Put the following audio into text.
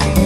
Thank you.